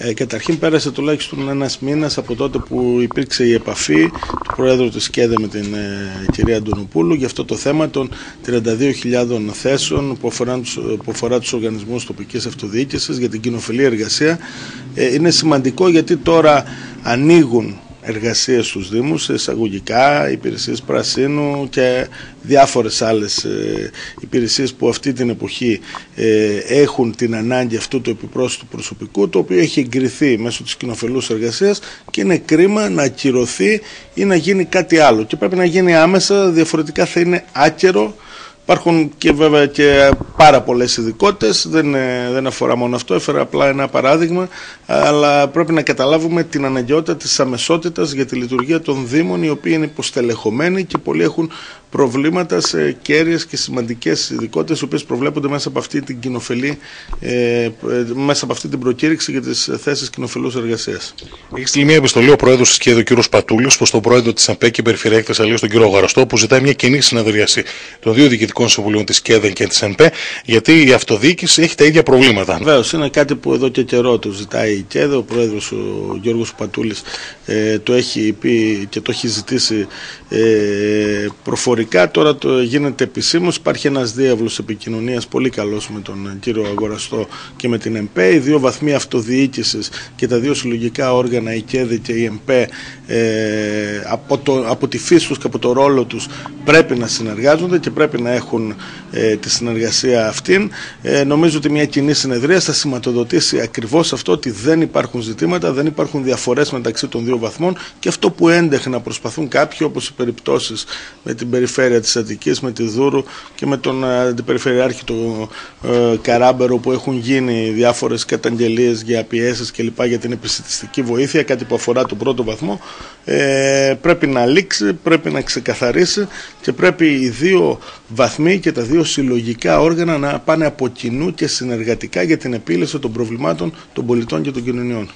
Ε, καταρχήν πέρασε τουλάχιστον ένας μήνας από τότε που υπήρξε η επαφή του Προέδρου της ΚΕΔΕ με την ε, κυρία Αντωνοπούλου για αυτό το θέμα των 32.000 θέσεων που αφορά, τους, που αφορά τους οργανισμούς τοπικής αυτοδιοίκησης για την κοινοφιλή εργασία. Ε, είναι σημαντικό γιατί τώρα ανοίγουν εργασίες στους Δήμους, εισαγωγικά, υπηρεσίες πρασίνου και διάφορες άλλες ε, υπηρεσίες που αυτή την εποχή ε, έχουν την ανάγκη αυτού του επιπρόσθετου προσωπικού το οποίο έχει εγκριθεί μέσω της κοινοφελούς εργασίας και είναι κρίμα να ακυρωθεί ή να γίνει κάτι άλλο. Και πρέπει να γίνει άμεσα, διαφορετικά θα είναι άκερο Υπάρχουν και βέβαια και πάρα πολλές ειδικότητες. δεν, δεν αφορά μόνο αυτό, έφερα απλά ένα παράδειγμα, αλλά πρέπει να καταλάβουμε την αναγκαιότητα της αμεσότητας για τη λειτουργία των Δήμων, οι οποίοι είναι υποστελεχωμένοι και πολλοί έχουν προβλήματα σε κέρυες και σημαντικές ειδικότητες, οι οποίες προβλέπονται μέσα από αυτή την κοινοφελή, ε, μέσα από αυτή την προκήρυξη για τις θέσεις κοινοφελούς εργασίας. Έχει στείλει μια επιστολή ο πρόεδρος της ΚΕΔ, ο κ. Πατούλης, προς τον πρόεδρο της ΑΠΕ και Περιφερειακής Θεσσαλίας, τον κ. Γαραστό, που ζητάει μια κοινή συνεδρίαση των δύο διοικητικών συμβουλίων της ΚΕΔ και της ΕΝΠΕ, γιατί η αυτοδιοίκηση έχει τα ίδια προβλήματα. Βεβαίως, είναι κάτι που εδώ και καιρό του ζητάει η ΚΕΔ, ο πρόεδρος ο Γιώργος Πατούλης ε, το έχει πει και το έχει ζητήσει ε, προφορικά τώρα το γίνεται επισήμως. Υπάρχει ένας διάβλος επικοινωνίας πολύ καλός με τον κύριο Αγοραστό και με την ΕΜΠΕ. Οι δύο βαθμοί αυτοδιοίκησης και τα δύο συλλογικά όργανα η ΚΕΔΕ και η ΕΜΠΕ ε, από, το, από τη φύση τους και από το ρόλο τους πρέπει να συνεργάζονται και πρέπει να έχουν ε, τη συνεργασία αυτήν. Ε, νομίζω ότι μια κοινή συνεδρία θα σηματοδοτήσει ακριβώς αυτό ότι δεν υπάρχουν ζητήματα δεν υπάρχουν διαφορές μεταξύ των δύο βαθμών και αυτό που έντεχνα προσπαθούν κάποιοι όπως περιπτώσεις με την περιφέρεια της Αττικής, με τη Δούρου και με τον ε, αντιπεριφερειάρχη του ε, Καράμπερο που έχουν γίνει διάφορες καταγγελίες για πιέσεις κλπ. για την επιστημιστική βοήθεια, κάτι που αφορά τον πρώτο βαθμό, ε, πρέπει να λήξει, πρέπει να ξεκαθαρίσει και πρέπει οι δύο βαθμοί και τα δύο συλλογικά όργανα να πάνε από κοινού και συνεργατικά για την επίλυση των προβλημάτων των πολιτών και των κοινωνιών.